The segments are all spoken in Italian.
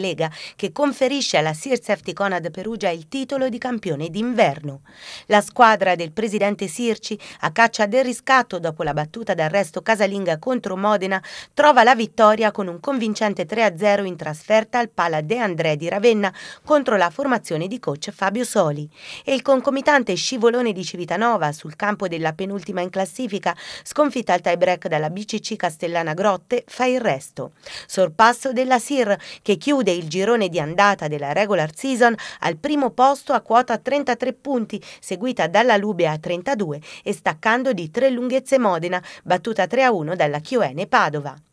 Lega che conferisce alla Sircef Conad Perugia il titolo di campione d'inverno. La squadra del presidente Sirci, a caccia del riscatto dopo la battuta d'arresto casalinga contro Modena, trova la vittoria con un convincente 3-0 in trasferta al Pala De André di Ravenna contro la formazione di coach Fabio Soli. E il concomitante scivolone di Civitanova sul campo della penultima in classifica, sconfitta al tie-break dalla BCC Castellana Grotte, fa il resto. Sorpasso della Sir che chiude chiude il girone di andata della regular season al primo posto a quota 33 punti, seguita dalla Lube a 32 e staccando di tre lunghezze Modena, battuta 3-1 dalla QN Padova.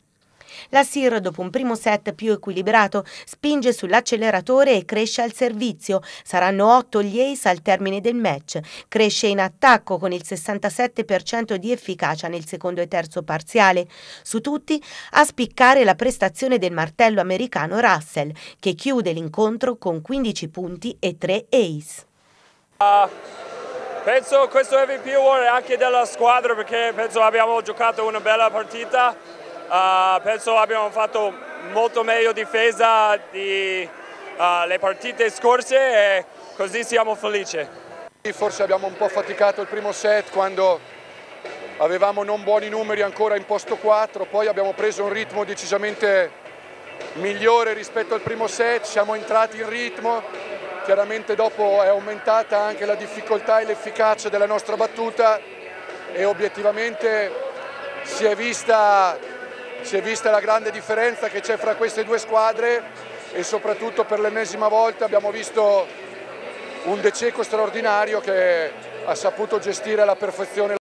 La Sir, dopo un primo set più equilibrato, spinge sull'acceleratore e cresce al servizio. Saranno otto gli ace al termine del match. Cresce in attacco con il 67% di efficacia nel secondo e terzo parziale. Su tutti a spiccare la prestazione del martello americano Russell, che chiude l'incontro con 15 punti e 3 ace. Uh, penso questo MVP Award anche della squadra perché penso abbiamo giocato una bella partita Uh, penso abbiamo fatto molto meglio difesa di uh, le partite scorse e così siamo felici. Forse abbiamo un po' faticato il primo set quando avevamo non buoni numeri ancora in posto 4, poi abbiamo preso un ritmo decisamente migliore rispetto al primo set, siamo entrati in ritmo, chiaramente dopo è aumentata anche la difficoltà e l'efficacia della nostra battuta e obiettivamente si è vista si è vista la grande differenza che c'è fra queste due squadre e soprattutto per l'ennesima volta abbiamo visto un De Ceco straordinario che ha saputo gestire alla perfezione